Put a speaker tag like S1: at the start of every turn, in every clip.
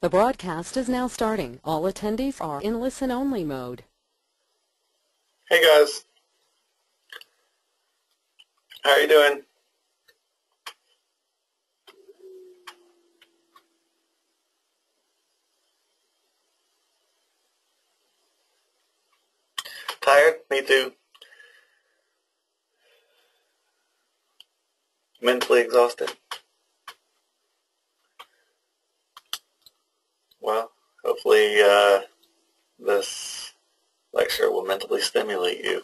S1: The broadcast is now starting. All attendees are in listen-only mode.
S2: Hey guys. How are you doing? Tired? Me too. Mentally exhausted. Well, hopefully uh, this lecture will mentally stimulate you.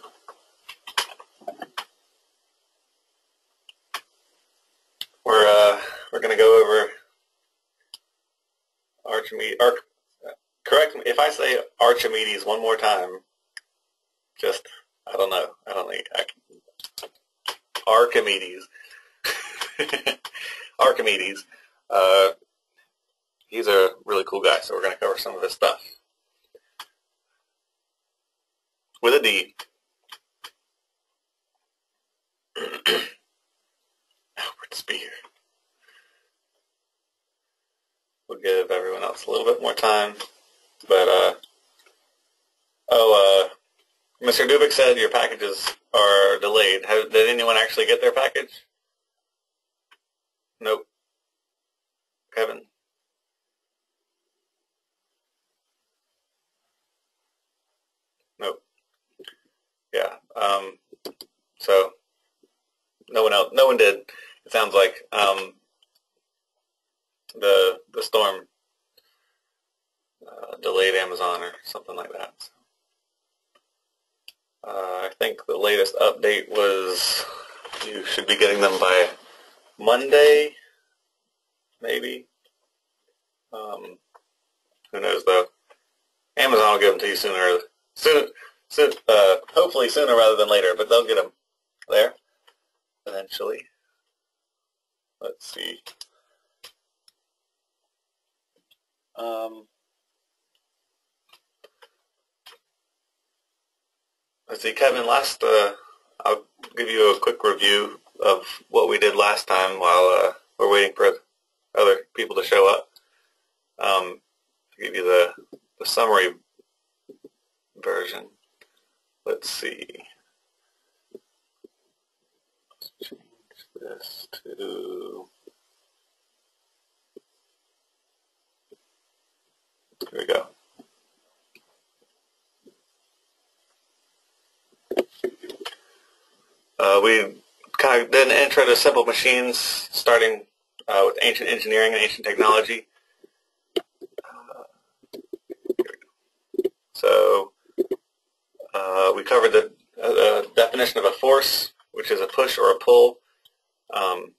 S2: We're uh, we're going to go over Archimedes. Arch, correct me if I say Archimedes one more time. Just I don't know. I don't think I. Archimedes. Archimedes. Uh, he's a really cool guy, so we're going to cover some of his stuff. With a D. Albert Speer. We'll give everyone else a little bit more time. But, uh, oh, uh, Mr. Dubik said your packages are delayed. Have, did anyone actually get their package? Nope. Kevin? Nope. Yeah. Um, so no one else, no one did. It sounds like um, the the storm uh, delayed Amazon or something like that. So, uh, I think the latest update was you should be getting them by Monday, maybe. Um, who knows though? Amazon will give them to you sooner, soon, soon, uh, hopefully sooner rather than later, but they'll get them there eventually. Let's see. Um, let's see, Kevin. Last, uh, I'll give you a quick review of what we did last time while uh, we're waiting for other people to show up. Um, to give you the, the summary version. Let's see. Let's change this to... Here we go. Uh, we kind of did an intro to simple machines, starting uh, with ancient engineering and ancient technology. Uh, so uh, we covered the uh, definition of a force, which is a push or a pull, um,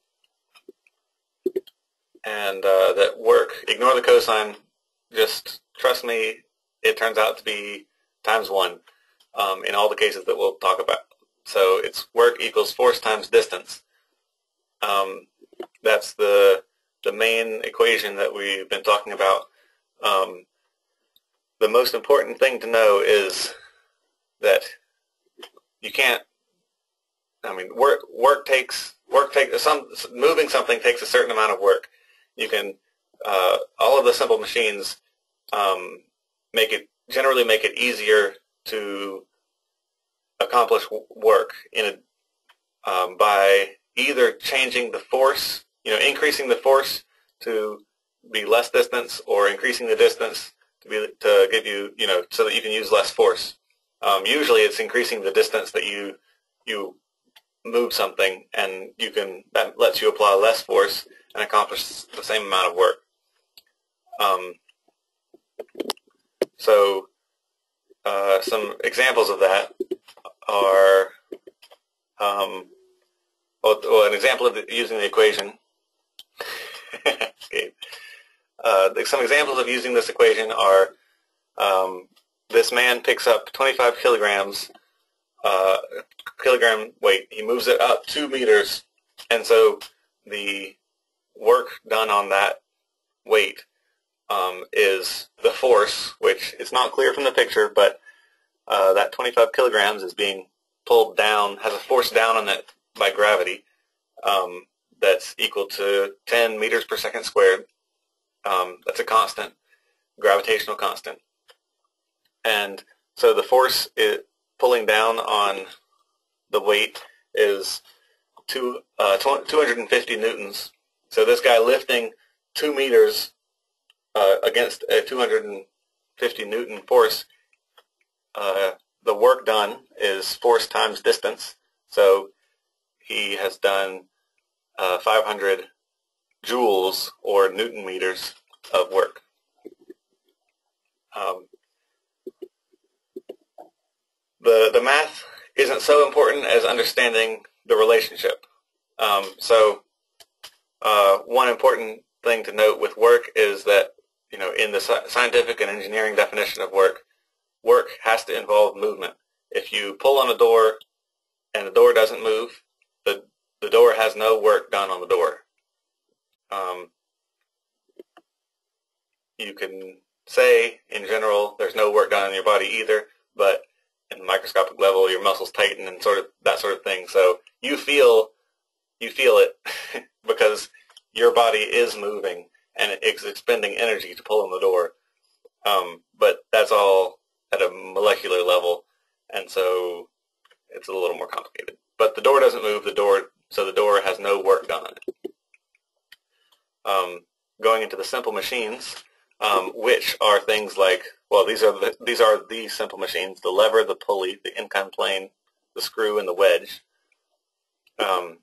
S2: and uh, that work. Ignore the cosine. Just trust me. It turns out to be times one um, in all the cases that we'll talk about. So it's work equals force times distance. Um, that's the the main equation that we've been talking about. Um, the most important thing to know is that you can't. I mean, work work takes work takes some moving something takes a certain amount of work. You can uh, all of the simple machines um, make it generally make it easier to accomplish work in a, um, by either changing the force, you know, increasing the force to be less distance, or increasing the distance to be to give you, you know, so that you can use less force. Um, usually, it's increasing the distance that you you move something, and you can that lets you apply less force and accomplish the same amount of work. Um, so, uh, some examples of that are um, well, well, an example of the, using the equation. uh, some examples of using this equation are um, this man picks up 25 kilograms uh, kilogram weight. He moves it up two meters, and so the work done on that weight um, is the force, which is not clear from the picture, but uh, that 25 kilograms is being pulled down, has a force down on it by gravity um, that's equal to 10 meters per second squared. Um, that's a constant. gravitational constant. And so the force it, pulling down on the weight is two, uh, 250 newtons. So this guy lifting two meters uh, against a 250 newton force, uh, the work done is force times distance. So he has done uh, 500 joules or newton meters of work. Um, the, the math isn't so important as understanding the relationship. Um, so uh, one important thing to note with work is that, you know, in the scientific and engineering definition of work, work has to involve movement. If you pull on a door and the door doesn't move, the, the door has no work done on the door. Um, you can say, in general, there's no work done on your body either, but in the microscopic level, your muscles tighten and sort of that sort of thing. So you feel you feel it because your body is moving and it's expending energy to pull on the door. Um, but that's all at a molecular level, and so it's a little more complicated. But the door doesn't move. The door, so the door has no work done on it. Um, going into the simple machines, um, which are things like, well, these are the, these are the simple machines: the lever, the pulley, the inclined plane, the screw, and the wedge. Um,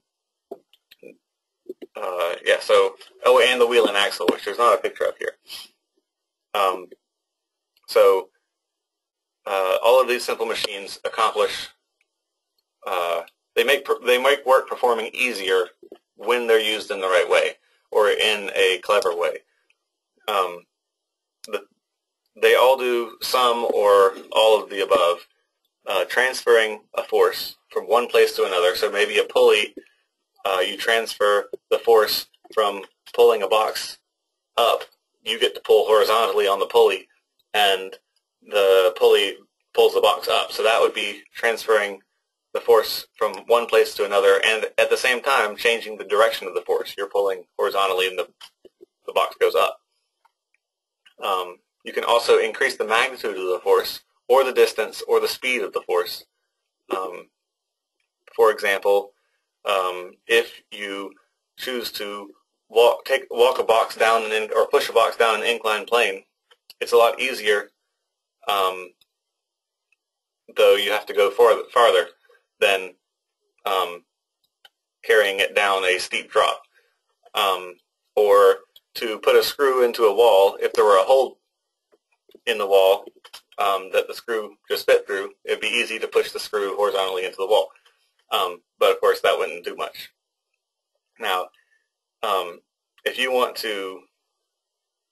S2: uh, yeah, so, oh, and the wheel and axle, which there's not a picture of here. Um, so uh, all of these simple machines accomplish, uh, they make they make work performing easier when they're used in the right way or in a clever way. Um, the, they all do some or all of the above, uh, transferring a force from one place to another. So maybe a pulley, uh, you transfer the force from pulling a box up. You get to pull horizontally on the pulley, and the pulley pulls the box up. So that would be transferring the force from one place to another and at the same time changing the direction of the force. You're pulling horizontally and the, the box goes up. Um, you can also increase the magnitude of the force or the distance or the speed of the force. Um, for example, um, if you choose to walk, take, walk a box down an in, or push a box down an inclined plane, it's a lot easier um, though you have to go farther, farther than um, carrying it down a steep drop. Um, or to put a screw into a wall, if there were a hole in the wall um, that the screw just fit through, it would be easy to push the screw horizontally into the wall. Um, but of course, that wouldn't do much. Now, um, if you want to,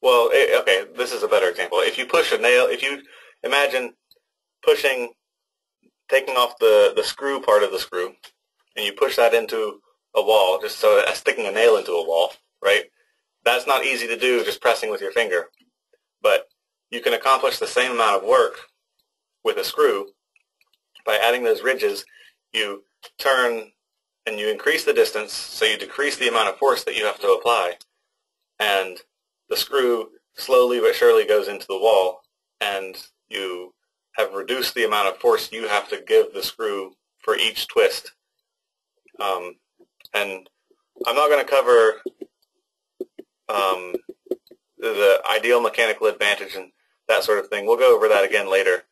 S2: well, eh, okay, this is a better example. If you push a nail, if you imagine pushing taking off the, the screw part of the screw, and you push that into a wall, just so as sticking a nail into a wall, right? That's not easy to do just pressing with your finger. But you can accomplish the same amount of work with a screw by adding those ridges. You turn and you increase the distance, so you decrease the amount of force that you have to apply. And the screw slowly but surely goes into the wall, and you have reduced the amount of force you have to give the screw for each twist. Um, and I'm not going to cover um, the ideal mechanical advantage and that sort of thing. We'll go over that again later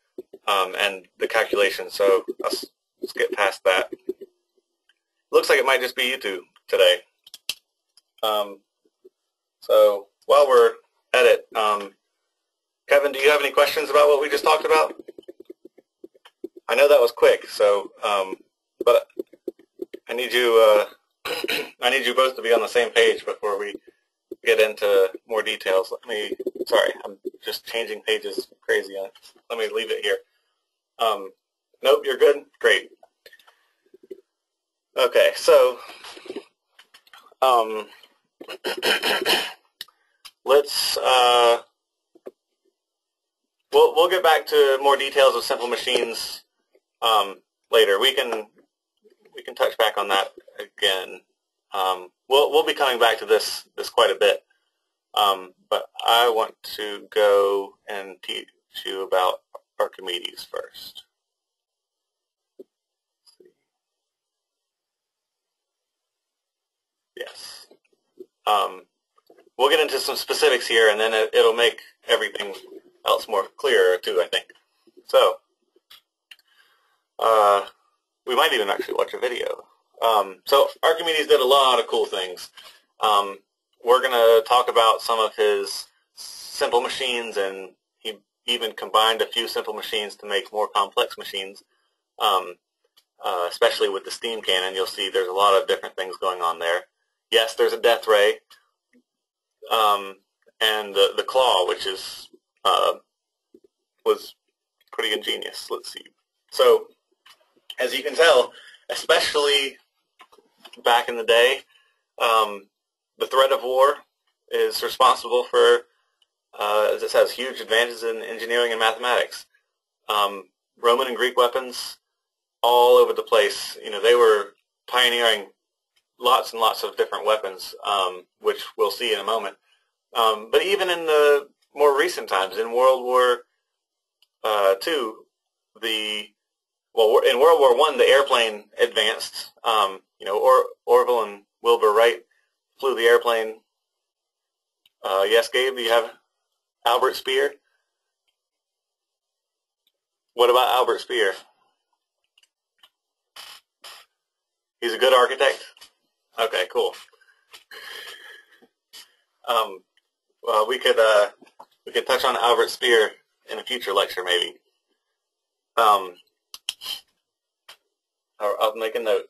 S2: um, and the calculation. So let's, let's get past that. Looks like it might just be you two today. Um, so while we're at it, um, Kevin, do you have any questions about what we just talked about? I know that was quick, so um, but I need you. Uh, I need you both to be on the same page before we get into more details. Let me. Sorry, I'm just changing pages crazy on it. Let me leave it here. Um, nope, you're good. Great. Okay, so um, let's. Uh, We'll, we'll get back to more details of simple machines um, later. We can we can touch back on that again. Um, we'll we'll be coming back to this this quite a bit. Um, but I want to go and teach you about Archimedes first. Yes. Um, we'll get into some specifics here, and then it, it'll make everything else more clear too, I think. So, uh, we might even actually watch a video. Um, so Archimedes did a lot of cool things. Um, we're going to talk about some of his simple machines, and he even combined a few simple machines to make more complex machines. Um, uh, especially with the steam cannon, you'll see there's a lot of different things going on there. Yes, there's a death ray, um, and the, the claw, which is uh, was pretty ingenious. Let's see. So, as you can tell, especially back in the day, um, the threat of war is responsible for, uh, as it says, huge advances in engineering and mathematics. Um, Roman and Greek weapons all over the place. You know, they were pioneering lots and lots of different weapons, um, which we'll see in a moment. Um, but even in the more recent times, in World War uh, II, the well, in World War One, the airplane advanced. Um, you know, or, Orville and Wilbur Wright flew the airplane. Uh, yes, Gabe, do you have Albert Speer? What about Albert Speer? He's a good architect? Okay, cool. Um, well, we could uh, we could touch on Albert Speer in a future lecture, maybe. Um, I'll, I'll make a note.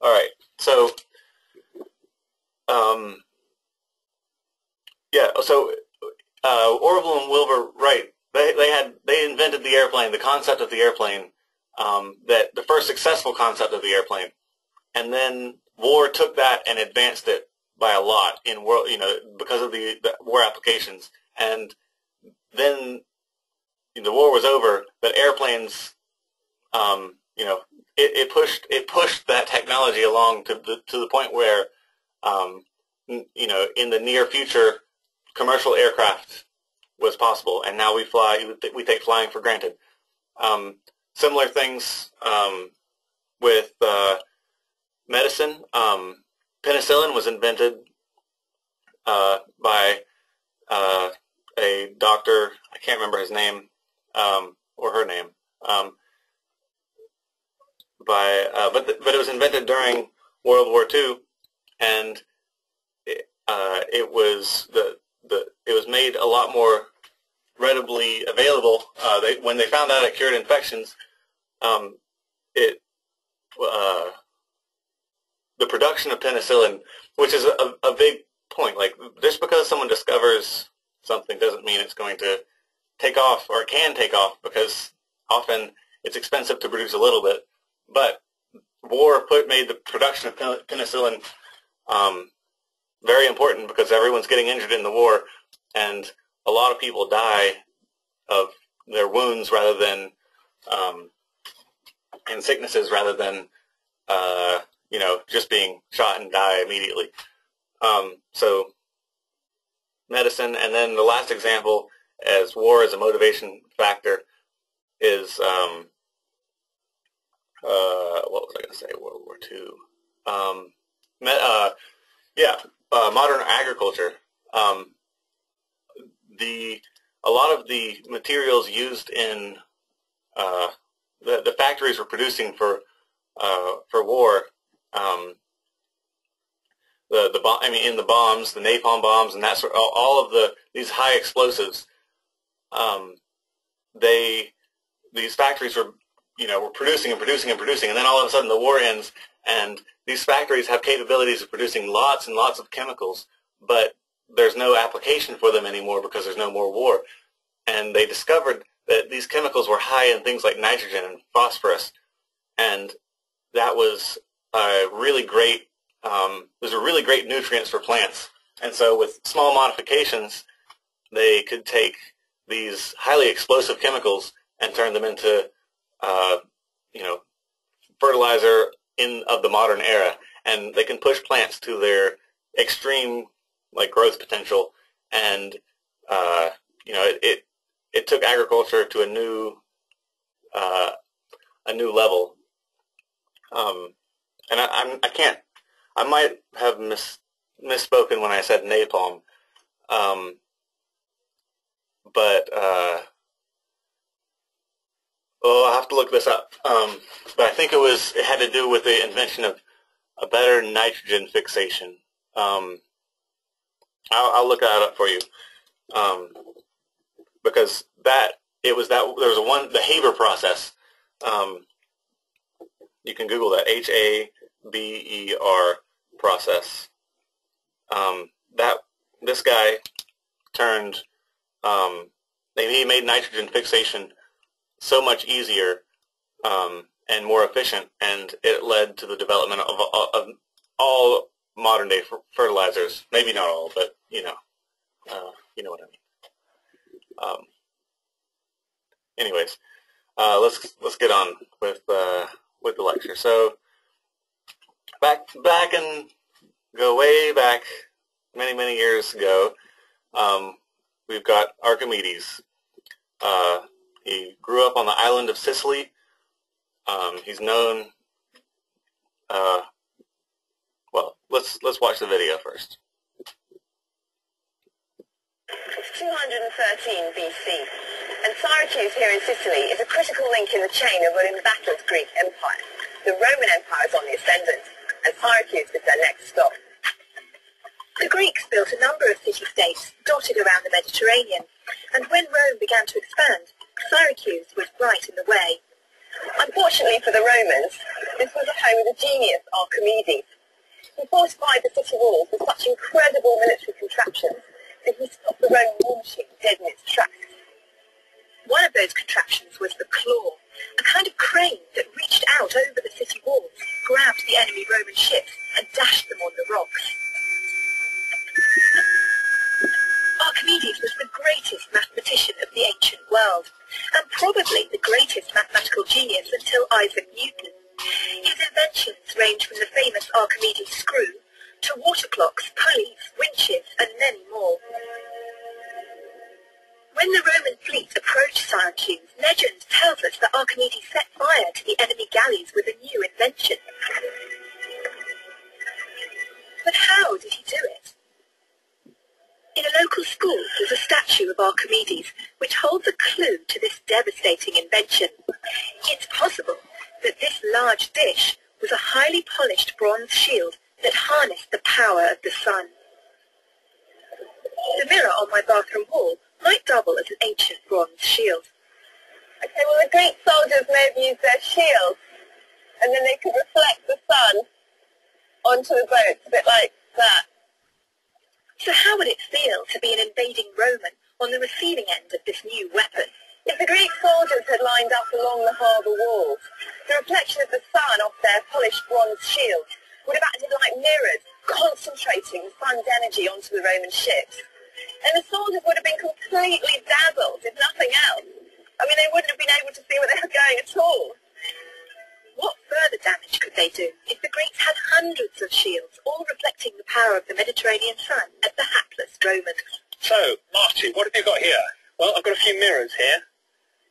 S2: All right, so um, yeah, so uh, Orville and Wilbur Wright, they they had they invented the airplane, the concept of the airplane, um, that the first successful concept of the airplane, and then war took that and advanced it by a lot in world, you know, because of the, the war applications, and then the war was over, but airplanes, um, you know, it, it, pushed it pushed that technology along to the to the point where, um, you know, in the near future, commercial aircraft was possible, and now we fly we take flying for granted. Um, similar things um, with uh, medicine. Um, penicillin was invented uh, by uh, a doctor. I can't remember his name um, or her name. Um, by uh, but but it was invented during World War II, and it, uh, it was the the it was made a lot more readily available. Uh, they, when they found out it cured infections, um, it uh, the production of penicillin, which is a, a big point. Like just because someone discovers something doesn't mean it's going to take off or can take off because often it's expensive to produce a little bit. But war put made the production of penicillin um, very important because everyone's getting injured in the war, and a lot of people die of their wounds rather than um, in sicknesses rather than uh, you know just being shot and die immediately. Um, so medicine, and then the last example as war as a motivation factor is um, uh, what was I going to say? World War II. Um, uh, yeah, uh, modern agriculture. Um, the a lot of the materials used in uh, the the factories were producing for uh, for war. Um, the the I mean, in the bombs, the napalm bombs, and that sort, all, all of the these high explosives. Um, they these factories were you know we're producing and producing and producing, and then all of a sudden the war ends, and these factories have capabilities of producing lots and lots of chemicals, but there's no application for them anymore because there's no more war. And they discovered that these chemicals were high in things like nitrogen and phosphorus, and that was a really great um, those are really great nutrients for plants. And so with small modifications, they could take these highly explosive chemicals and turn them into, uh, you know, fertilizer in of the modern era. and they can push plants to their extreme like growth potential, and uh, you know it, it, it took agriculture to a new uh, a new level. Um, and I, I'm I can't I might have mis, misspoken when I said napalm, um, but uh, oh, I'll have to look this up. Um, but I think it was it had to do with the invention of a better nitrogen fixation. Um, I'll, I'll, look that up for you um, because that it was that there was a one the Haber process. Um, you can Google that H A B E R process. Um, that this guy turned um, he made nitrogen fixation so much easier um, and more efficient, and it led to the development of, of, all modern day fertilizers. Maybe not all, but you know, uh, you know what I mean. Um, anyways, uh, let's let's get on with uh, with the lecture. So back back and go way back many many years ago. Um, we've got Archimedes. Uh, he grew up on the island of Sicily. Um, he's known. Uh, well, let's let's watch the video first.
S3: It's 213 BC, and Syracuse here in Sicily is a critical link in the chain of an embattled Greek empire. The Roman Empire is on the ascendant, and Syracuse is their next stop. The Greeks built a number of city-states dotted around the Mediterranean, and when Rome began to expand, Syracuse was right in the way. Unfortunately for the Romans, this was the home of the genius Archimedes. He fortified the city walls with such incredible military contraptions that he stopped the Roman war machine dead in its tracks. One of those contraptions was the claw, a kind of crane that reached out over the city walls, grabbed the enemy Roman ships, and dashed them on the rocks. Archimedes was the greatest mathematician of the ancient world, and probably the greatest mathematical genius until Isaac Newton. His inventions range from the famous Archimedes screw to water clocks, pulleys, winches, and many more. When the Roman fleet approached Syracuse, legend tells us that Archimedes set fire to the enemy galleys with a new invention. But how did he do it? In a local school there's a statue of Archimedes which holds a clue to this devastating invention. It's possible that this large dish was a highly polished bronze shield that harnessed the power of the sun. The mirror on my bathroom wall might double as an ancient bronze shield. Okay, well the Greek soldiers may have uh, used their shields and then they could reflect the sun onto the boats, a bit like that. So how would it feel to be an invading Roman on the receiving end of this new weapon? If the Greek soldiers had lined up along the harbour walls, the reflection of the sun off their polished bronze shields would have acted like mirrors, concentrating the sun's energy onto the Roman ships. And the soldiers would have been completely dazzled, if nothing else. I mean, they wouldn't have been able to see where they were going at all. What further damage could they do if the Greeks had hundreds of shields, all reflecting the power of the Mediterranean sun at the hapless Romans?
S4: So, Marty, what have you got here? Well, I've got a few mirrors here.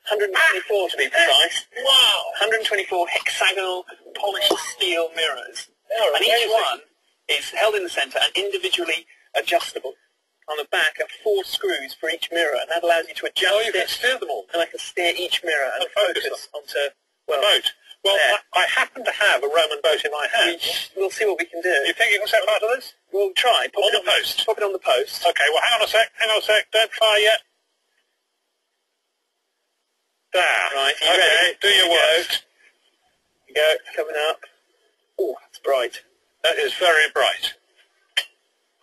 S4: 124 to be ah, precise.
S2: Wow!
S4: 124 hexagonal polished steel mirrors. and each one is held in the centre and individually adjustable. On the back are four screws for each mirror, and that allows you to adjust
S2: oh, you
S4: it.
S2: can steer them all.
S4: And I can steer each mirror and,
S2: and focus,
S4: focus onto well,
S2: the boat.
S4: Well,
S2: I, I, happen to have a Roman boat in my hand.
S4: We'll see what we can do.
S2: You think you can set fire to this?
S4: We'll try.
S2: Pop on the post.
S4: Pop it on the post.
S2: Okay, well, hang on a sec. Hang on a sec. Don't fire yet. There.
S4: Right,
S2: okay,
S4: ready?
S2: do your worst.
S4: You go, coming up. Oh, it's bright.
S2: That is very bright.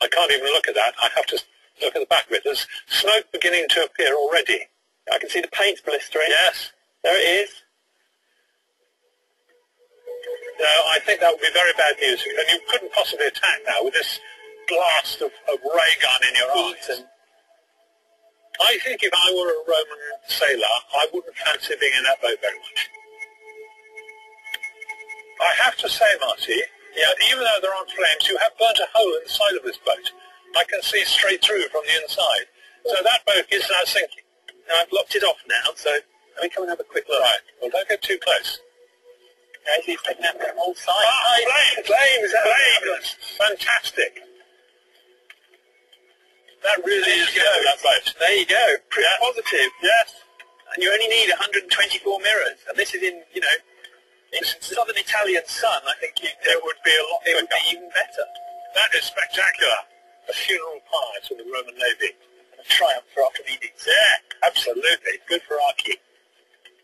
S2: I can't even look at that. I have to look at the back of it. There's smoke beginning to appear already.
S4: I can see the paint blistering.
S2: Yes.
S4: There it is.
S2: No, I think that would be very bad news. And you couldn't possibly attack now with this blast of, of ray gun in your eyes. I think if I were a Roman sailor, I wouldn't fancy being in that boat very much. I have to say, Marty, yeah,
S5: even though there aren't flames, you have burnt a hole in the side of this boat. I can see straight through from the inside. So that boat is now sinking.
S4: Now I've locked it off now, so let me come and have a quick look.
S5: Right. Well, don't get too close.
S4: Yeah, he's taking out the whole.
S5: Ah, flames!
S4: Flames!
S5: Flames! Fantastic. That really is
S4: There you
S5: good,
S4: go.
S5: that boat.
S4: There you go. Pretty
S5: Yeah.
S4: positive.
S5: Yes.
S4: And you only need 124 mirrors. And this is in, you know, in southern Italian sun, I think you,
S5: It would be a lot
S4: it would be even better.
S5: That is spectacular. A funeral pyre to the Roman Navy.
S4: A triumph for Archimedes.
S5: Yeah, absolutely. Good for Archie.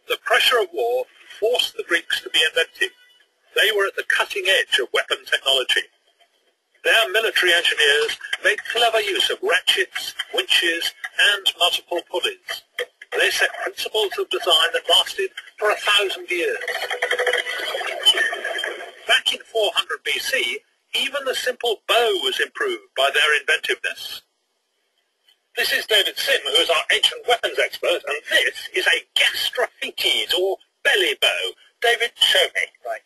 S5: The pressure of war forced the Greeks to be inventive. They were at the cutting edge of weapon technology. Their military engineers made clever use of ratchets, winches, and multiple pulleys. They set principles of design that lasted for a thousand years. Back in 400 BC, even the simple bow was improved by their inventiveness. This is David Sim, who is our ancient weapons expert, and this is a gastrophetes, or belly bow. David, show me.
S4: Right.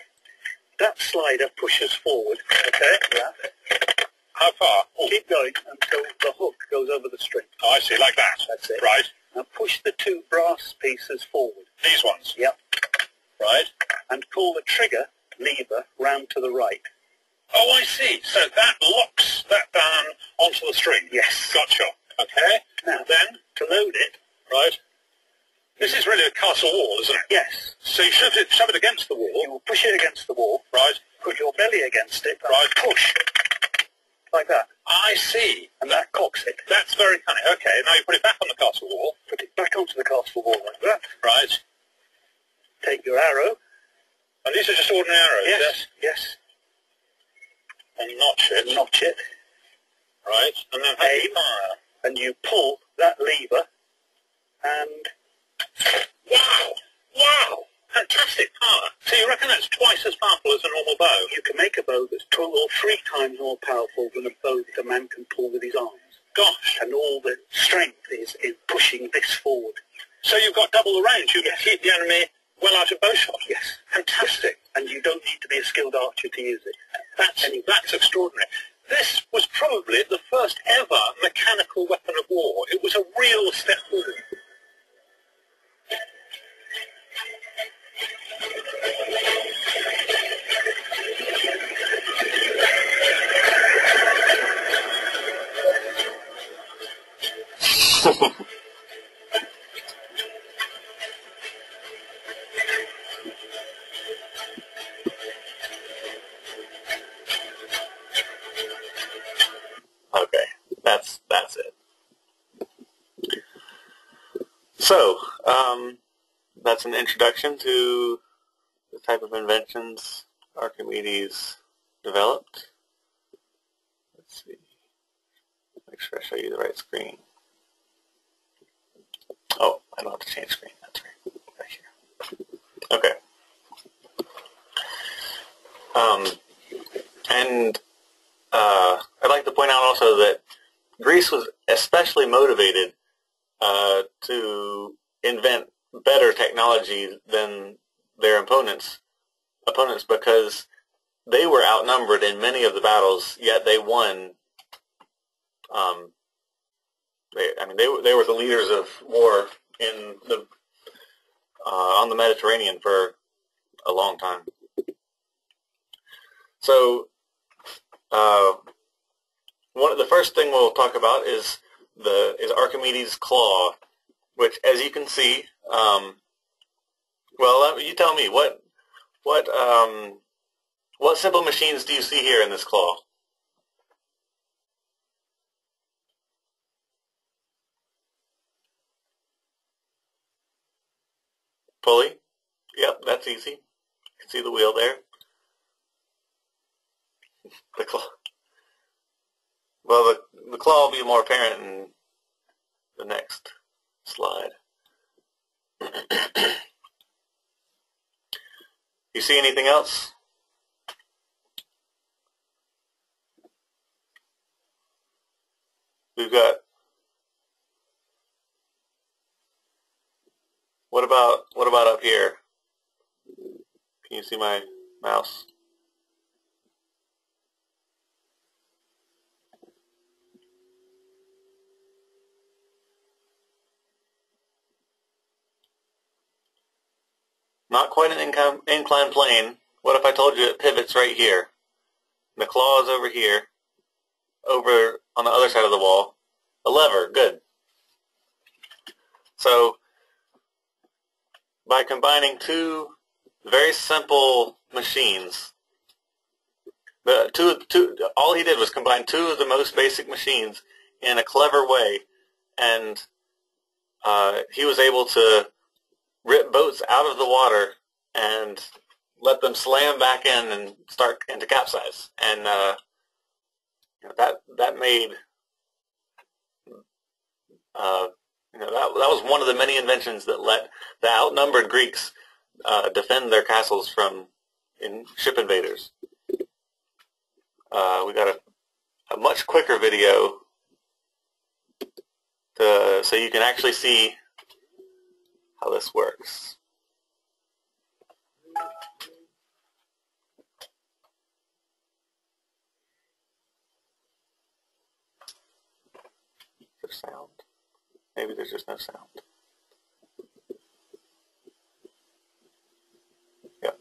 S5: That slider pushes forward. Okay.
S4: Yeah.
S5: How far? Oh,
S4: Keep going until the hook goes over the string.
S5: oh, I see, like that.
S4: That's it.
S5: Right.
S4: Now push the two brass pieces forward.
S5: These ones.
S4: Yep.
S5: Right.
S4: And pull the trigger lever round to the right.
S5: Oh, I see. So that locks that down onto the string.
S4: Yes.
S5: Gotcha. Okay.
S4: Now,
S5: Then,
S4: to load it,
S5: right. This is really a castle wall, isn't it?
S4: yes,
S5: So you shove it, shove it against the
S4: you
S5: wall.
S4: will push it against the wall,
S5: Right.
S4: put your belly against it,
S5: Right.
S4: push, like that,
S5: I see.
S4: and that cocks it.
S5: That's very cunning. Okay, now you put it back on the castle wall.
S4: Put it back onto the castle wall like that.
S5: Right.
S4: Take your arrow.
S5: And these are just ordinary arrows,
S4: Yes, yes.
S5: And notch it.
S4: Notch it,
S5: Right. And then you
S4: Aim.
S5: fire?
S4: and you pull that lever, and
S5: Wow! Wow! Fantastic power. So you reckon that's twice as powerful as a normal bow?
S4: you can make a bow that's two or three times more powerful than a bow that a man can pull with his arms.
S5: Gosh.
S4: And all the strength is in pushing this forward.
S5: So you've got double the range. You can keep the enemy well out of bowshot.
S4: Yes.
S5: Fantastic.
S4: And you don't need to be a skilled archer to use it.
S5: That's, that's extraordinary. This was probably the first ever mechanical weapon of war. It was a real step forward. An introduction to the type of inventions Archimedes developed. Let's see. Make sure I show you the right screen. Oh, I don't have to change screen. That's right. Right here. Okay. Um, and uh, I'd like to point out also that Greece was especially motivated uh, to invent better technology than their opponents opponents because they were outnumbered in many of the battles, yet they won. Um, they, I mean, they were they were the leaders of war in the uh, on the Mediterranean for a long time. So uh, one of the first thing we'll talk about is the is Archimedes' claw, which, as you can see, um, well, you tell me what what um, what simple machines do you see here in this claw? Pulley. Yep, that's easy. You can see the wheel there. The claw. Well, the, the claw will be more apparent in the next slide. You see anything else? We've got, what about, what about up here? Can you see my mouse?
S2: Not quite an incline, inclined plane. What if I told you it pivots right here? The claw is over here, over on the other side of the wall. A lever, good. So by combining two very simple machines, the two, two, all he did was combine two of the most basic machines in a clever way, and uh, he was able to rip boats out of the water and let them slam back in and start into capsize. And uh, you know, that that made uh, you know that that was one of the many inventions that let the outnumbered Greeks uh, defend their castles from in ship invaders. Uh, we got a, a much quicker video to, so you can actually see how this works. Sound. Maybe there's just no sound. Yep.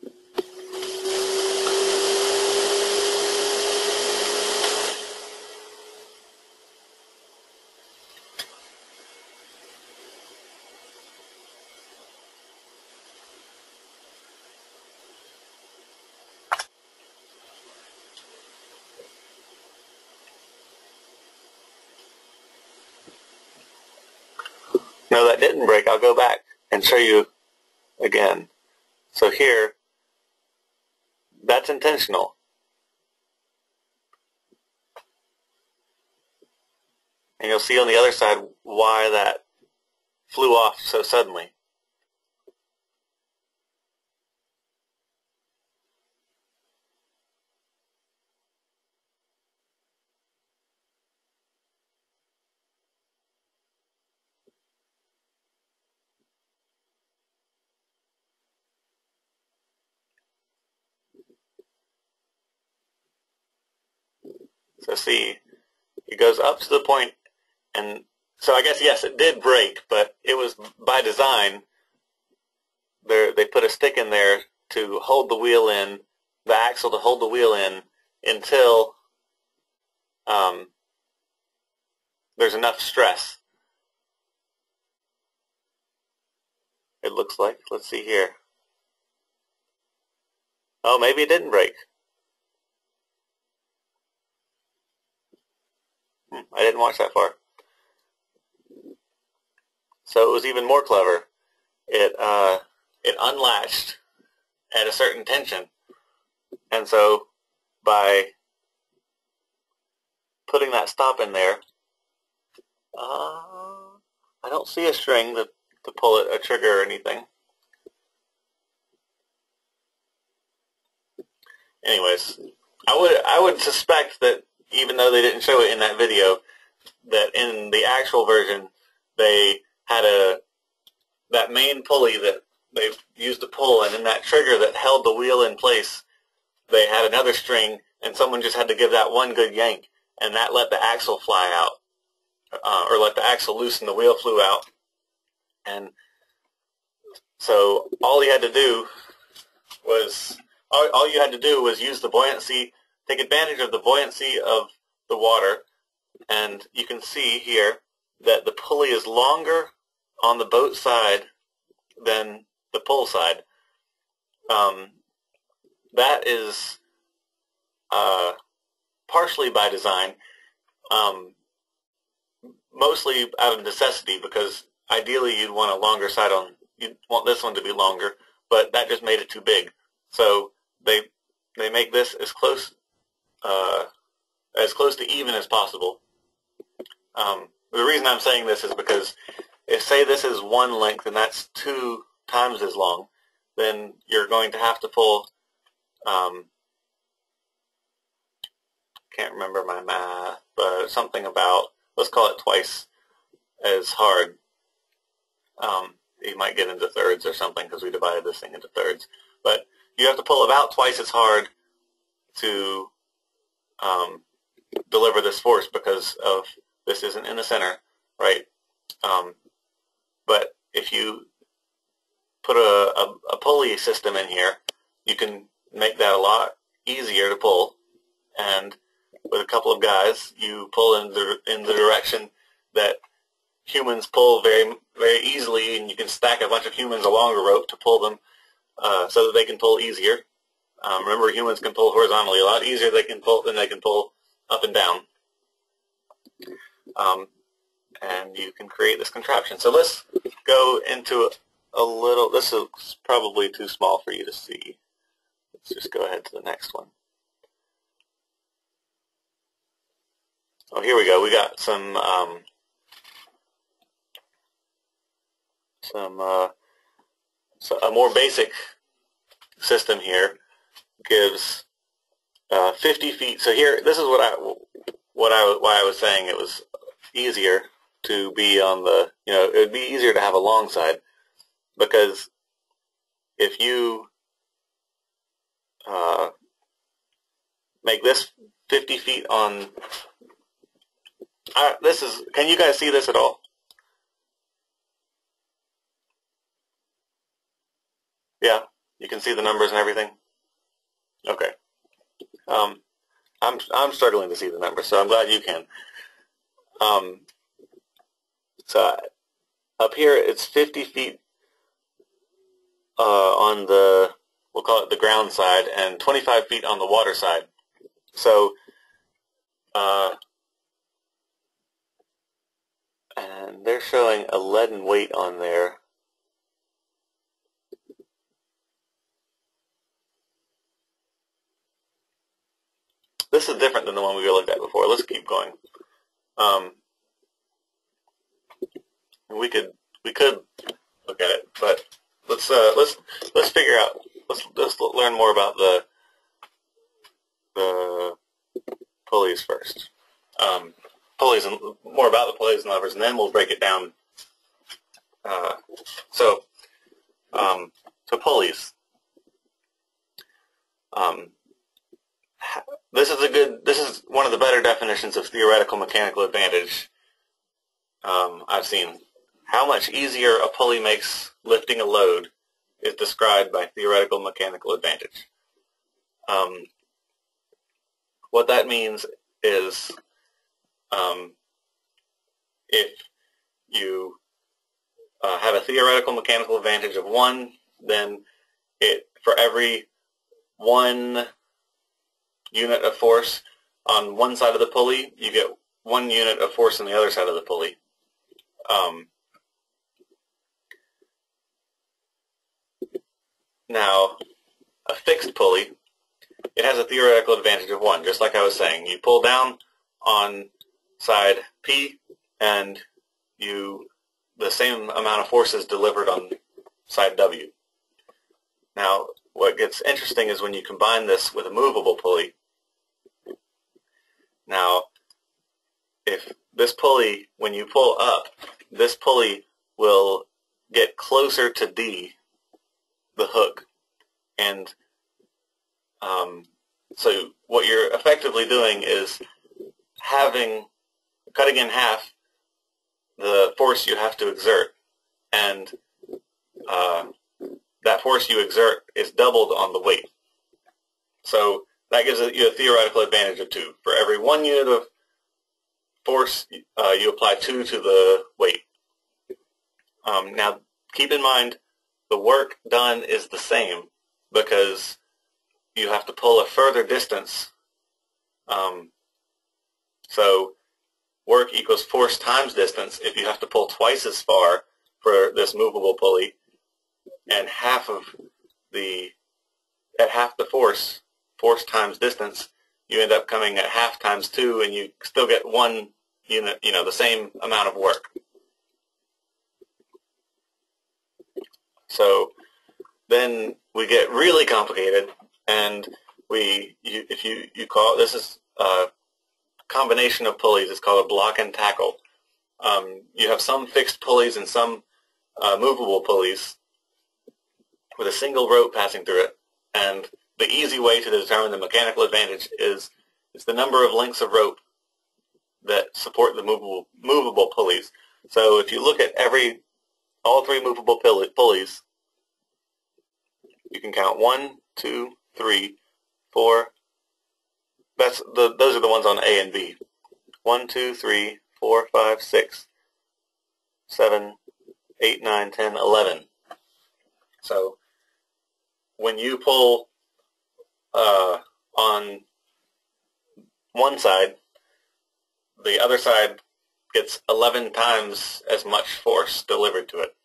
S2: No, that didn't break. I'll go back and show you again. So here, that's intentional. And you'll see on the other side why that flew off so suddenly. So see, it goes up to the point, and so I guess yes, it did break, but it was by design. There, they put a stick in there to hold the wheel in, the axle to hold the wheel in until um, there's enough stress. It looks like. Let's see here. Oh, maybe it didn't break. I didn't watch that far. So it was even more clever. It uh, it unlatched at a certain tension, and so by putting that stop in there, uh, I don't see a string to to pull it, a trigger or anything. Anyways, I would I would suspect that even though they didn't show it in that video, that in the actual version they had a that main pulley that they used to pull, and in that trigger that held the wheel in place, they had another string, and someone just had to give that one good yank, and that let the axle fly out, uh, or let the axle loose and the wheel flew out. And so all you had to do was all, all you had to do was use the buoyancy take advantage of the buoyancy of the water and you can see here that the pulley is longer on the boat side than the pull side. Um, that is uh, partially by design, um, mostly out of necessity because ideally you'd want a longer side on, you'd want this one to be longer, but that just made it too big. So they they make this as close uh, as close to even as possible. Um, the reason I'm saying this is because if say this is one length and that's two times as long, then you're going to have to pull, um, can't remember my math, but something about, let's call it twice as hard. Um, you might get into thirds or something because we divided this thing into thirds. But you have to pull about twice as hard to um, deliver this force because of this isn't in the center, right? Um, but if you put a, a, a pulley system in here, you can make that a lot easier to pull. And with a couple of guys, you pull in the in the direction that humans pull very very easily, and you can stack a bunch of humans along a rope to pull them uh, so that they can pull easier. Um, remember, humans can pull horizontally a lot easier they can pull than they can pull up and down. Um, and you can create this contraption. So let's go into a little, this is probably too small for you to see. Let's just go ahead to the next one. Oh, here we go. We got some um, some uh, so a more basic system here gives uh, 50 feet. So here, this is what I what I why I was saying it was easier to be on the you know it would be easier to have a long side because if you uh, make this 50 feet on uh, this is can you guys see this at all yeah you can see the numbers and everything okay um, I'm I'm struggling to see the numbers so I'm glad you can um, so up here it's 50 feet uh, on the, we'll call it the ground side, and 25 feet on the water side. So, uh, and they're showing a leaden weight on there. This is different than the one we looked at before. Let's keep going. Um, we could we could look at it, but let's uh, let's let's figure out let's let's learn more about the the pulleys first. Um, pulleys and more about the pulleys and levers, and then we'll break it down. Uh, so, um, so pulleys. Um, this is a good. This is one of the better definitions of theoretical mechanical advantage um, I've seen. How much easier a pulley makes lifting a load is described by theoretical mechanical advantage. Um, what that means is um, if you uh, have a theoretical mechanical advantage of one, then it for every one unit of force on one side of the pulley, you get one unit of force on the other side of the pulley. Um, Now, a fixed pulley, it has a theoretical advantage of one, just like I was saying. You pull down on side P, and you the same amount of force is delivered on side W. Now, what gets interesting is when you combine this with a movable pulley. Now, if this pulley, when you pull up, this pulley will get closer to D the hook. And um, so what you're effectively doing is having, cutting in half the force you have to exert. And uh, that force you exert is doubled on the weight. So that gives you a theoretical advantage of two. For every one unit of force, uh, you apply two to the weight. Um, now, keep in mind, the work done is the same because you have to pull a further distance. Um, so work equals force times distance if you have to pull twice as far for this movable pulley and half of the, at half the force, force times distance, you end up coming at half times two and you still get one unit, you know, the same amount of work. So then we get really complicated, and we, you, if you, you call, this is a combination of pulleys. It's called a block and tackle. Um, you have some fixed pulleys and some uh, movable pulleys with a single rope passing through it. And the easy way to determine the mechanical advantage is it's the number of lengths of rope that support the movable, movable pulleys. So if you look at every, all three movable pulleys, you can count one, two, three, four. That's the those are the ones on A and B. One, two, three, four, five, six, seven, eight, nine, ten, eleven. So when you pull uh, on one side, the other side gets 11 times as much force delivered to it,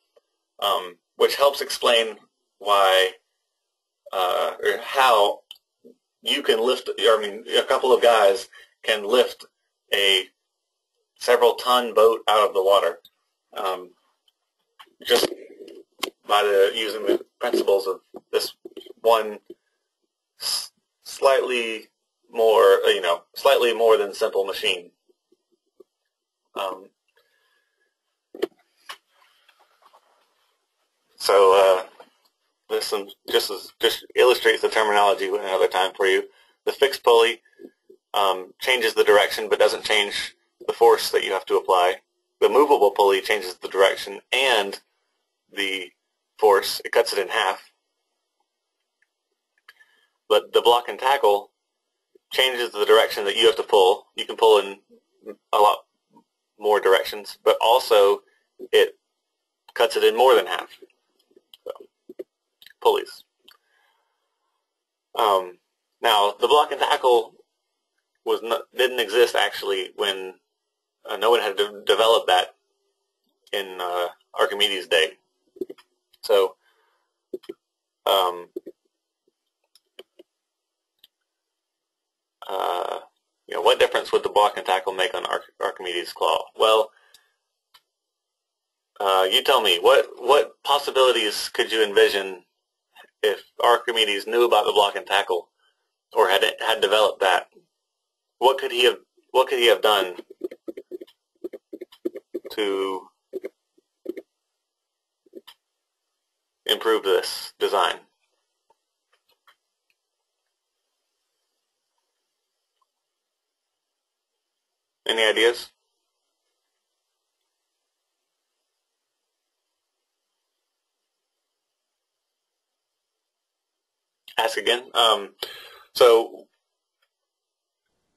S2: um, which helps explain why uh, or how you can lift, I mean, a couple of guys can lift a several ton boat out of the water um, just by the using the principles of this one slightly more, you know, slightly more than simple machine. Um, so uh, this one just just illustrates the terminology another time for you. The fixed pulley um, changes the direction but doesn't change the force that you have to apply. The movable pulley changes the direction and the force. It cuts it in half. But the block and tackle changes the direction that you have to pull. You can pull in a lot more directions, but also it cuts it in more than half. So, pulleys. Um, now, the block and tackle was not, didn't exist actually when uh, no one had de developed that in uh, Archimedes' day. So, um, uh, you know, what difference would the block and tackle make on Arch Archimedes' claw? Well, uh, you tell me, what, what possibilities could you envision if Archimedes knew about the block and tackle or had, had developed that? What could he have, what could he have done to improve this design? Any ideas? Ask again. Um, so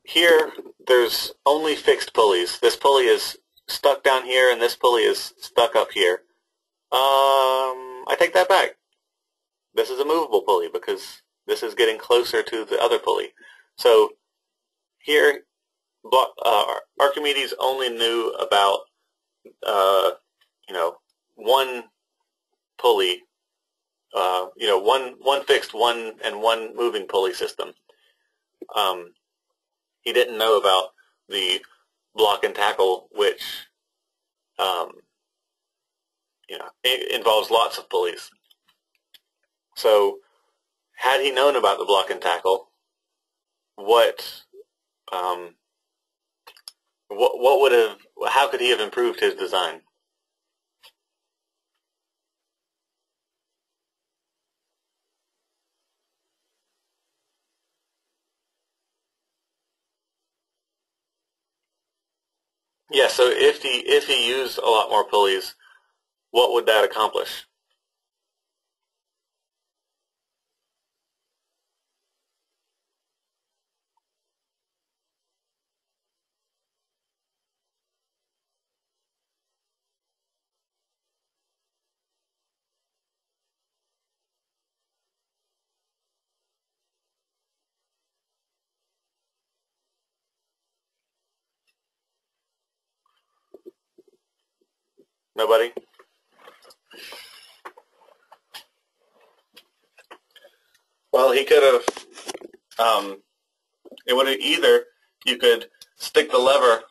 S2: here, there's only fixed pulleys. This pulley is stuck down here, and this pulley is stuck up here. Um, I take that back. This is a movable pulley because this is getting closer to the other pulley. So here, uh, Archimedes only knew about, uh, you know, one pulley, uh, you know, one one fixed, one and one moving pulley system. Um, he didn't know about the block and tackle, which, um, you know, involves lots of pulleys. So, had he known about the block and tackle, what um, what, what would have, how could he have improved his design? Yeah, so if he if he used a lot more pulleys, what would that accomplish? Nobody? Well, he could have, um, it would have either, you could stick the lever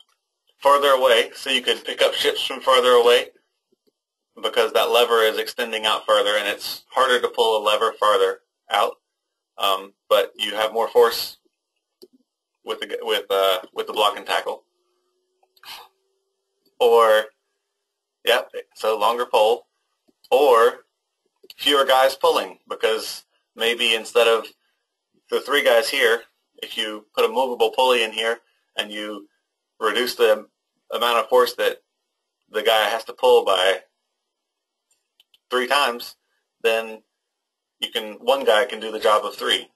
S2: further away so you could pick up ships from further away because that lever is extending out further and it's harder to pull a lever farther out. Um, but you have more force with the, with, uh, with the block and tackle. Or Yep, so longer pole. Or fewer guys pulling because maybe instead of the three guys here, if you put a movable pulley in here and you reduce the amount of force that the guy has to pull by three times, then you can one guy can do the job of three.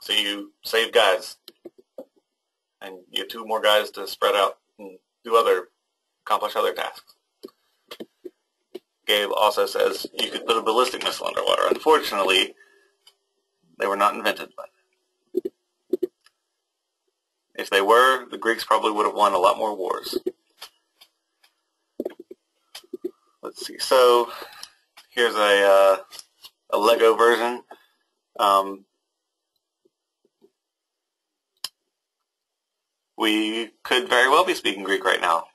S2: So you save guys, and you have two more guys to spread out and do other accomplish other tasks. Gabe also says you could put a ballistic missile underwater. Unfortunately, they were not invented by then. If they were, the Greeks probably would have won a lot more wars. Let's see. So here's a uh, a Lego version. Um, we could very well be speaking Greek right now.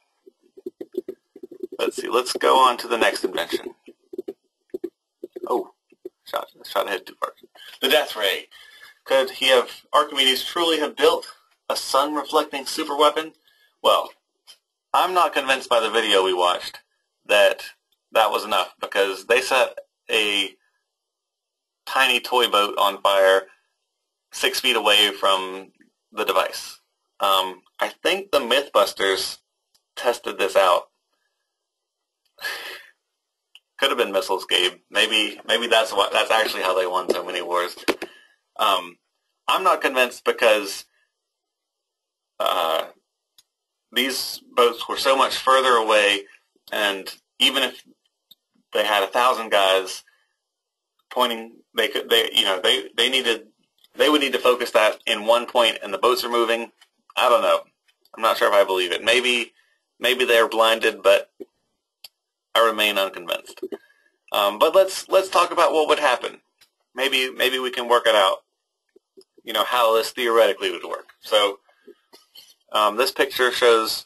S2: Let's see. Let's go on to the next invention. Oh, shot shot ahead too far. The death ray. Could he have Archimedes truly have built a sun-reflecting superweapon? Well, I'm not convinced by the video we watched that that was enough because they set a tiny toy boat on fire six feet away from the device. Um, I think the Mythbusters tested this out. Could have been missiles, Gabe. Maybe maybe that's what that's actually how they won so many wars. Um, I'm not convinced because uh, these boats were so much further away, and even if they had a thousand guys pointing, they could they you know they they needed they would need to focus that in one point, and the boats are moving. I don't know. I'm not sure if I believe it. Maybe maybe they're blinded, but I remain unconvinced. Um, but let's let's talk about what would happen. Maybe maybe we can work it out. You know how this theoretically would work. So um, this picture shows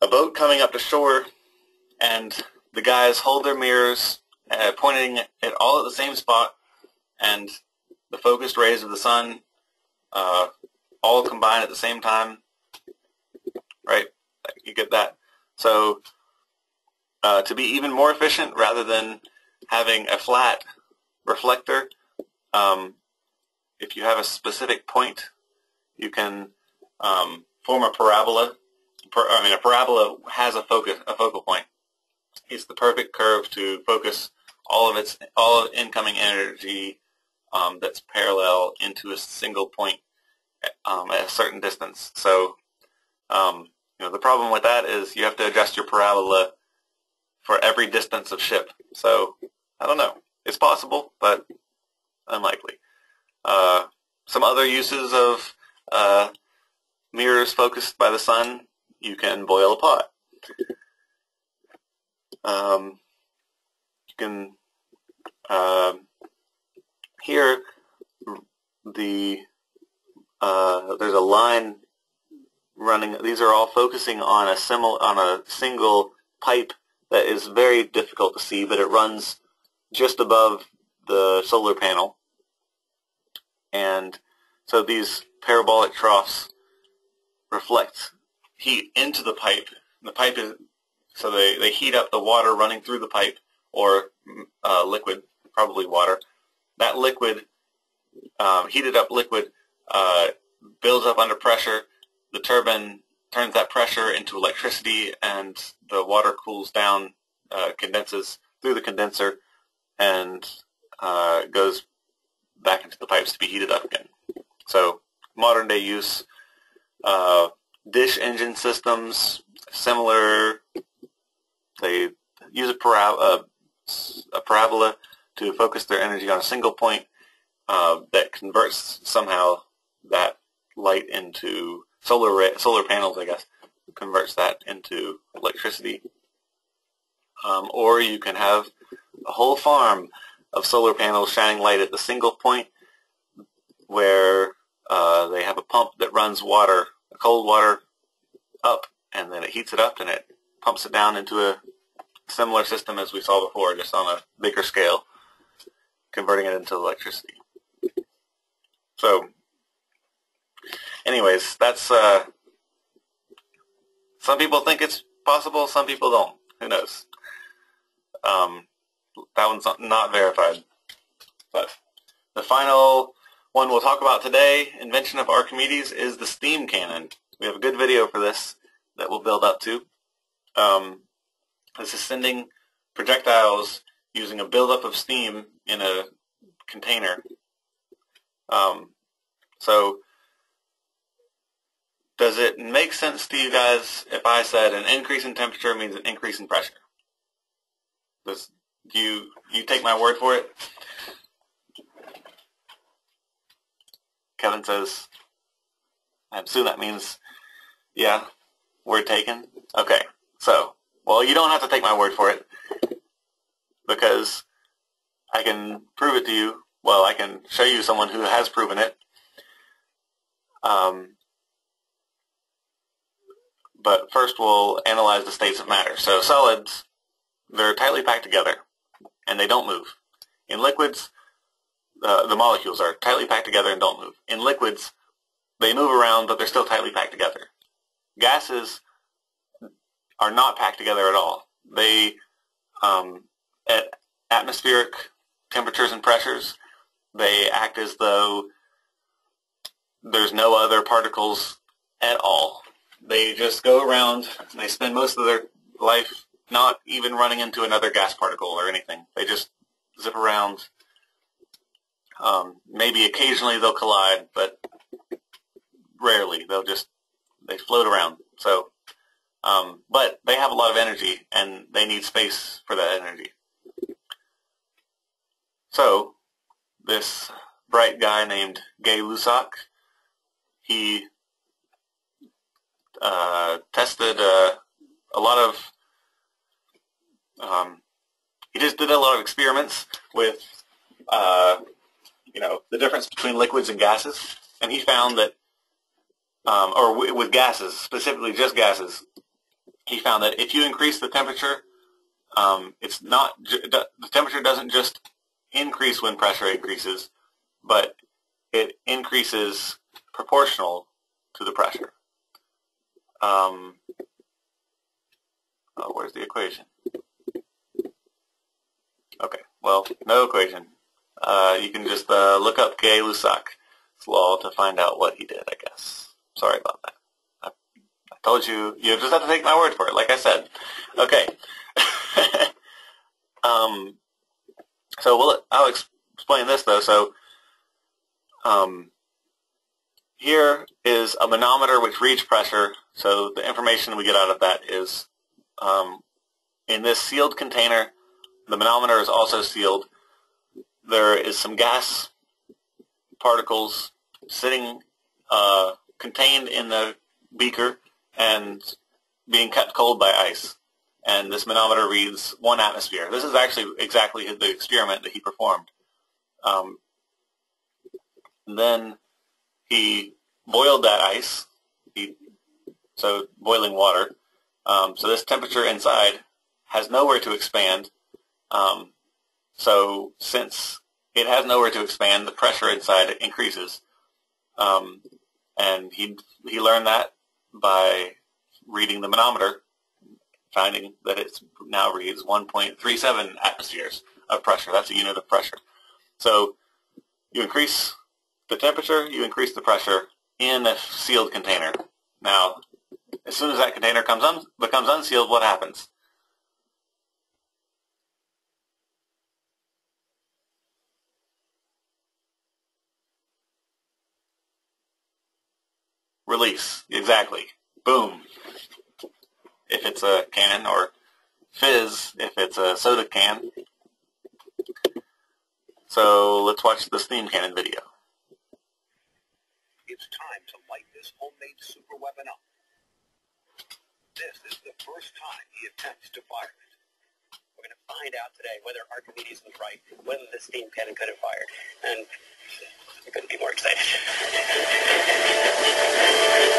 S2: a boat coming up to shore, and the guys hold their mirrors, uh, pointing it all at the same spot, and the focused rays of the sun uh, all combine at the same time. Right? You get that? So uh, to be even more efficient, rather than having a flat reflector, um, if you have a specific point, you can um, form a parabola. Per, I mean, a parabola has a focus, a focal point. It's the perfect curve to focus all of its all of incoming energy um, that's parallel into a single point um, at a certain distance. So, um, you know, the problem with that is you have to adjust your parabola for every distance of ship. So, I don't know. It's possible, but unlikely. Uh, some other uses of uh, mirrors focused by the sun, you can boil a pot. Um, you can uh, here the uh, there's a line running. These are all focusing on a simil on a single pipe that is very difficult to see, but it runs just above the solar panel. And so these parabolic troughs reflect heat into the pipe. The pipe is so they, they heat up the water running through the pipe or uh, liquid, probably water. That liquid, um, heated up liquid, uh, builds up under pressure. The turbine turns that pressure into electricity and the water cools down, uh, condenses through the condenser, and uh, goes back into the pipes to be heated up again. So modern day use, uh, dish engine systems, similar. They use a, para a parabola to focus their energy on a single point uh, that converts somehow that light into solar solar panels, I guess, converts that into electricity. Um, or you can have a whole farm of solar panels shining light at the single point where uh, they have a pump that runs water, cold water, up, and then it heats it up and it pumps it down into a similar system as we saw before, just on a bigger scale, converting it into electricity. So, anyways, that's, uh, some people think it's possible, some people don't. Who knows? Um, that one's not verified. But the final one we'll talk about today, invention of Archimedes, is the steam cannon. We have a good video for this that we'll build up to. Um, this is sending projectiles using a buildup of steam in a container. Um, so does it make sense to you guys if I said an increase in temperature means an increase in pressure? Does do you you take my word for it? Kevin says, I assume that means, yeah, word taken. Okay, so, well, you don't have to take my word for it because I can prove it to you. Well, I can show you someone who has proven it. Um, but first we'll analyze the states of matter. So solids, they're tightly packed together and they don't move. In liquids, uh, the molecules are tightly packed together and don't move. In liquids, they move around, but they're still tightly packed together. Gases are not packed together at all. They, um, at atmospheric temperatures and pressures, they act as though there's no other particles at all. They just go around, they spend most of their life not even running into another gas particle or anything. They just zip around. Um, maybe occasionally they'll collide, but rarely. They'll just, they float around. So, um, but they have a lot of energy and they need space for that energy. So, this bright guy named Gay-Lussac, he uh, tested uh, a lot of, um, he just did a lot of experiments with, uh, you know, the difference between liquids and gases, and he found that, um, or with gases, specifically just gases, he found that if you increase the temperature, um, it's not, the temperature doesn't just increase when pressure increases, but it increases proportional to the pressure. Um, oh, where's the equation? Okay, well, no equation. Uh, you can just uh, look up Gay-Lussac's law to find out what he did, I guess. Sorry about that. I, I told you, you just have to take my word for it, like I said. Okay. um, so we'll, I'll explain this, though. So um, here is a manometer which reads pressure. So the information we get out of that is um, in this sealed container, the manometer is also sealed. There is some gas particles sitting uh, contained in the beaker and being kept cold by ice. And this manometer reads one atmosphere. This is actually exactly the experiment that he performed. Um, then he boiled that ice, he, so boiling water. Um, so this temperature inside has nowhere to expand. Um, so since it has nowhere to expand, the pressure inside increases. Um, and he he learned that by reading the manometer, finding that it now reads 1.37 atmospheres of pressure. That's a unit of pressure. So you increase the temperature, you increase the pressure in a sealed container. Now, as soon as that container comes un becomes unsealed, what happens? Release, exactly. Boom. If it's a can, or fizz if it's a soda can. So let's watch the steam cannon video.
S6: It's time to light this homemade super weapon up. This is the first time he attempts to fire it.
S4: We're going to find out today whether Archimedes was right, whether the steam cannon could have fired. And I couldn't be more excited.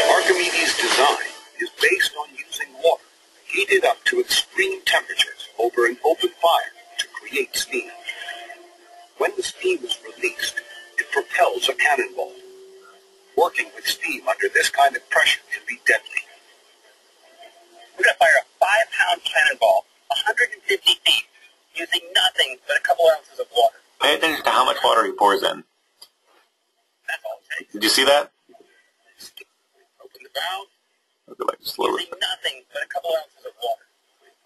S6: Archimedes' design is based on using water heated up to extreme temperatures over an open fire to create steam. When the steam is released, it propels a cannonball. Working with steam under this kind of pressure can be deadly.
S4: We're going to fire a five-pound cannonball 150 feet using nothing but a couple ounces of water.
S2: Pay attention to how much water he pours in.
S4: That's all it takes.
S2: Did you see that?
S4: Open the valve,
S2: I'll go back just a little
S4: using
S2: bit.
S4: nothing but a couple ounces of water.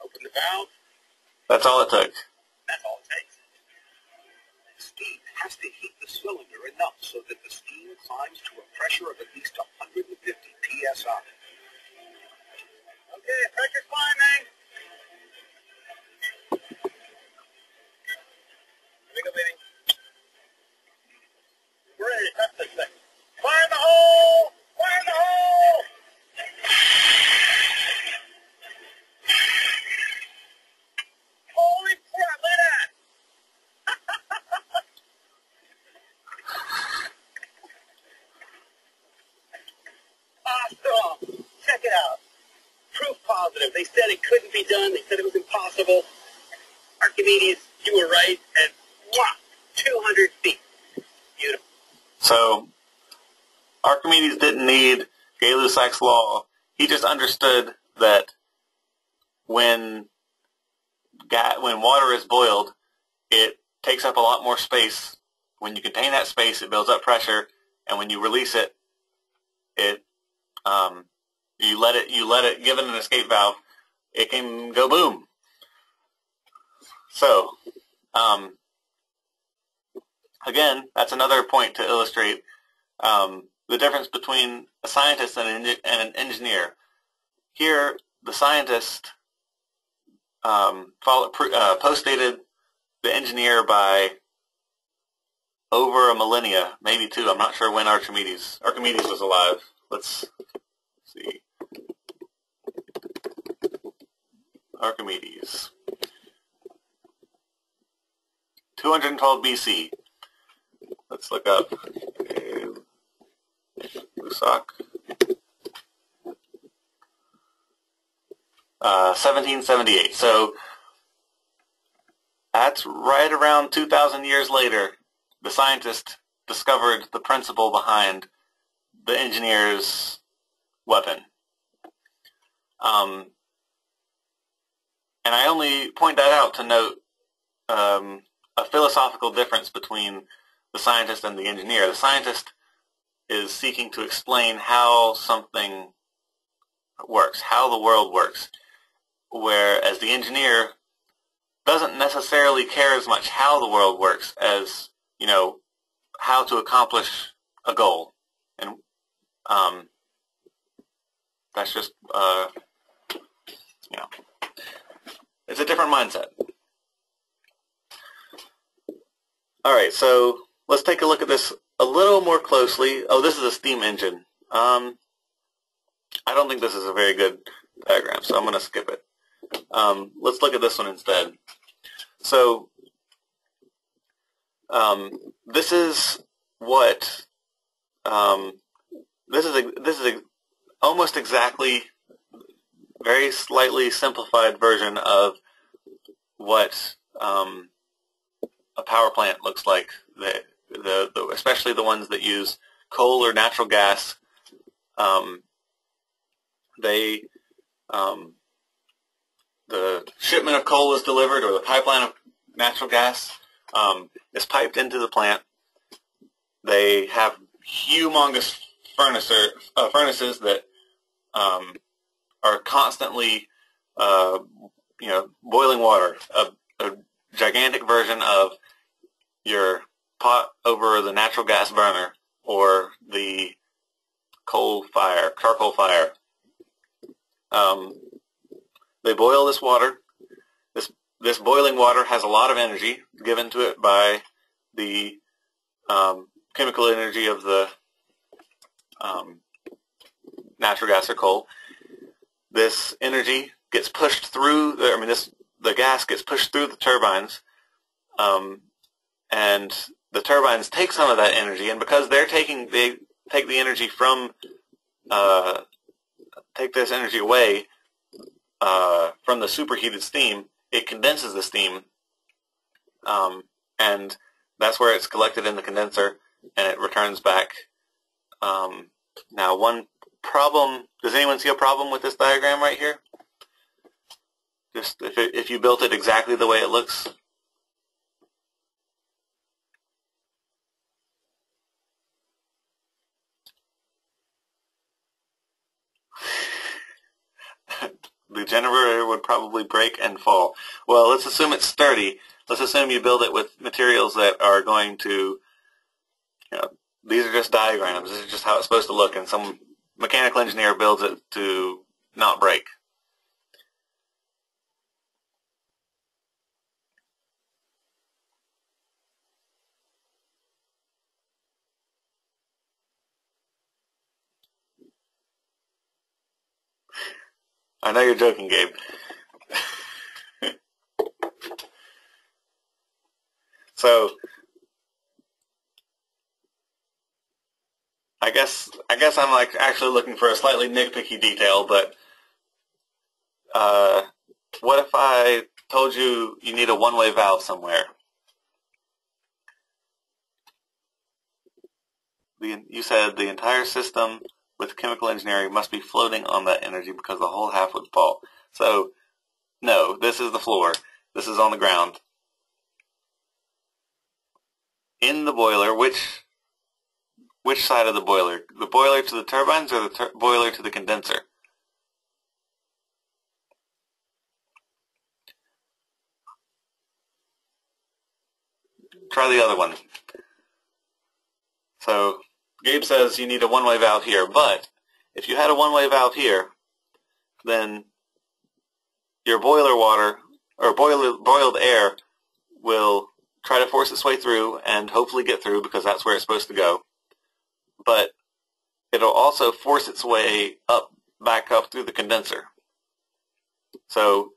S4: Open the valve,
S2: That's all it took.
S4: that's all it takes.
S6: Has to heat the cylinder enough so that the steam climbs to a pressure of at least 150 psi.
S4: Okay, pressure's climbing. Wiggle, baby. We're ready to test this thing. In the hole! Fire in the hole! Holy crap, look at that! awesome! Check it out. Proof positive. They said it couldn't be done. They said it was impossible. Archimedes, you were right. And wow, 200 feet. Beautiful.
S2: So Archimedes didn't need Gay-Lussac's law. He just understood that when when water is boiled, it takes up a lot more space. When you contain that space, it builds up pressure, and when you release it, it um, you let it you let it give it an escape valve, it can go boom. So um, again, that's another point to illustrate um, the difference between a scientist and an, and an engineer. Here, the scientist um, follow, uh, postdated the engineer by over a millennia, maybe two. I'm not sure when Archimedes Archimedes was alive. Let's see. Archimedes. 212 BC. Let's look up uh, Lussac. Uh, 1778. So that's right around 2,000 years later. The scientist discovered the principle behind the engineer's weapon. Um, and I only point that out to note um, a philosophical difference between the scientist and the engineer. The scientist is seeking to explain how something works, how the world works, whereas the engineer doesn't necessarily care as much how the world works as, you know, how to accomplish a goal. And um, that's just, uh, you know, it's a different mindset. All right, so let's take a look at this a little more closely. Oh, this is a steam engine. Um, I don't think this is a very good diagram, so I'm going to skip it. Um, let's look at this one instead. So um, this is what um, this is. A, this is a, almost exactly very slightly simplified version of what um, a power plant looks like. The, the, the, especially the ones that use coal or natural gas. Um, they um, the shipment of coal is delivered or the pipeline of natural gas um, is piped into the plant. They have humongous uh, furnaces that um, are constantly, uh, you know, boiling water. A, a, gigantic version of your pot over the natural gas burner or the coal fire, charcoal fire. Um, they boil this water. This this boiling water has a lot of energy given to it by the um, chemical energy of the um, natural gas or coal. This energy gets pushed through. The, I mean, this the gas gets pushed through the turbines, um, and the turbines take some of that energy. And because they're taking they take the energy from uh, take this energy away uh, from the superheated steam, it condenses the steam, um, and that's where it's collected in the condenser, and it returns back. Um, now, one problem, does anyone see a problem with this diagram right here? Just if, it, if you built it exactly the way it looks? the generator would probably break and fall. Well, let's assume it's sturdy. Let's assume you build it with materials that are going to you know, these are just diagrams. This is just how it's supposed to look, and some mechanical engineer builds it to not break. I know you're joking, Gabe. so, I guess I guess I'm like actually looking for a slightly nitpicky detail, but uh, what if I told you you need a one-way valve somewhere? The, you said the entire system with chemical engineering must be floating on that energy because the whole half would fall. So, no, this is the floor. This is on the ground. In the boiler, which which side of the boiler? The boiler to the turbines or the boiler to the condenser? Try the other one. So Gabe says you need a one-way valve here, but if you had a one-way valve here, then your boiler water or boiler, boiled air will try to force its way through and hopefully get through because that's where it's supposed to go. But it'll also force its way up, back up through the condenser. So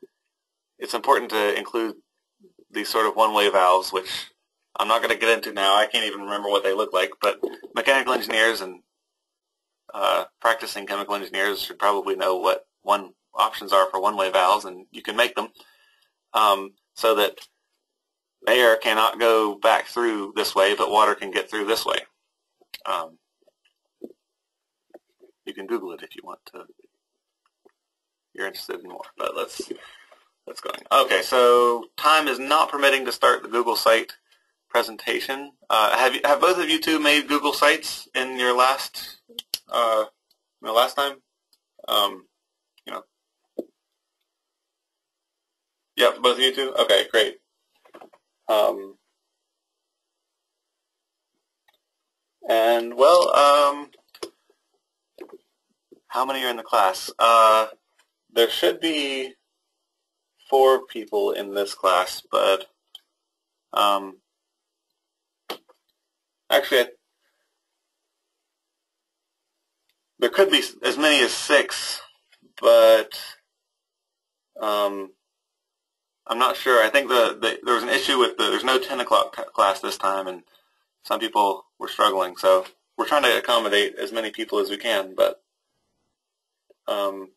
S2: it's important to include these sort of one-way valves, which I'm not going to get into now. I can't even remember what they look like, but mechanical engineers and uh, practicing chemical engineers should probably know what one options are for one-way valves, and you can make them um, so that air cannot go back through this way, but water can get through this way. Um, you can Google it if you want to. You're interested in more, but let's let's go. Okay, so time is not permitting to start the Google site presentation. Uh, have you, have both of you two made Google Sites in your last uh, last time? Um, you know. Yep, both of you two. Okay, great. Um, and well, um, how many are in the class? Uh, there should be four people in this class, but um, Actually, there could be as many as six, but um, I'm not sure. I think the, the, there was an issue with the there's no 10 o'clock class this time, and some people were struggling. So we're trying to accommodate as many people as we can, but um,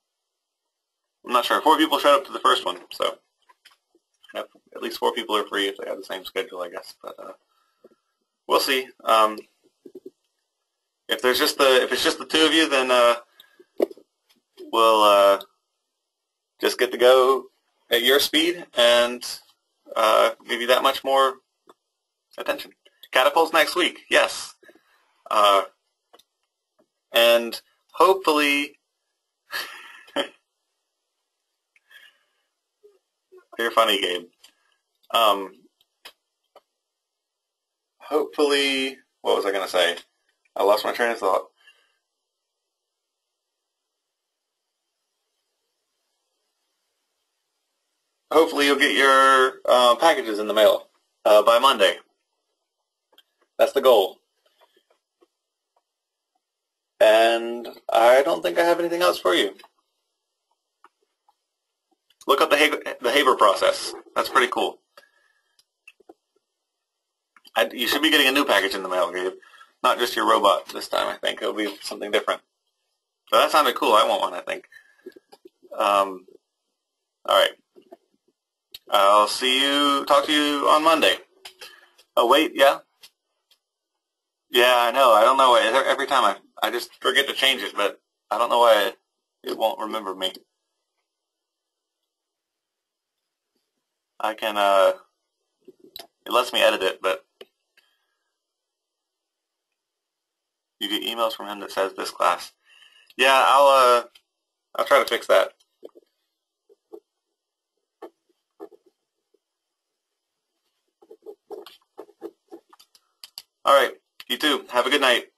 S2: I'm not sure. Four people showed up to the first one, so at least four people are free if they have the same schedule, I guess. But uh, we'll see. Um, if there's just the if it's just the two of you, then uh, we'll uh, just get to go at your speed and uh, give you that much more attention. Catapults next week, yes, uh, and hopefully. You're funny, Gabe. Um, hopefully, what was I going to say? I lost my train of thought. Hopefully you'll get your uh, packages in the mail uh, by Monday. That's the goal. And I don't think I have anything else for you. Look up the Haber, the Haber process. That's pretty cool. I, you should be getting a new package in the mail, Gabe. Not just your robot this time, I think. It'll be something different. But that sounded cool. I want one, I think. Um, all right. I'll see you, talk to you on Monday. Oh, wait, yeah? Yeah, I know. I don't know why. Every time I, I just forget to change it, but I don't know why it won't remember me. I can, uh, it lets me edit it, but you get emails from him that says this class. Yeah, I'll uh, I'll try to fix that. All right. You too. Have a good night.